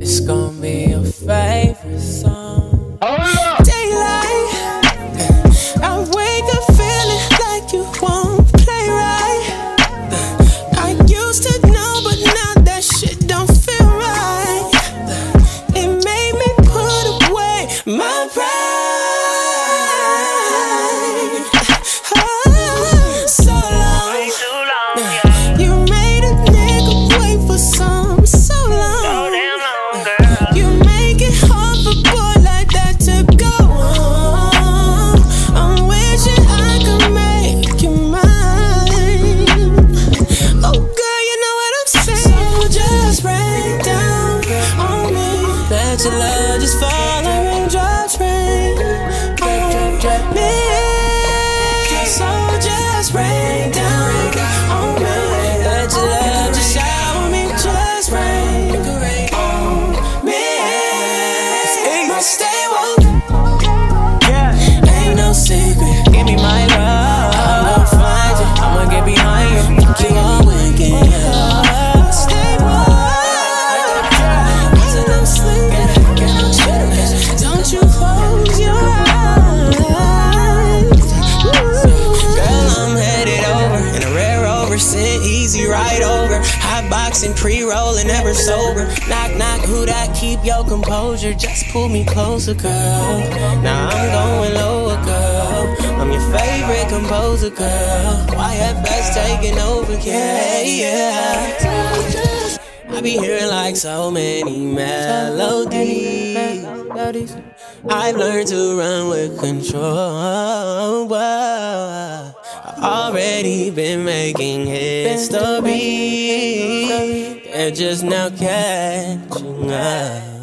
It's gonna be your favorite song. your love just fall like raindrops rain. drop me right over. Hot boxing, pre rolling, never sober. Knock, knock, who that? Keep your composure. Just pull me closer, girl. Now I'm going lower, girl. I'm your favorite composer, girl. YFS taking over, yeah, yeah. I be hearing like so many melodies. I've learned to run with control. I've already been making history. They're just now catching up.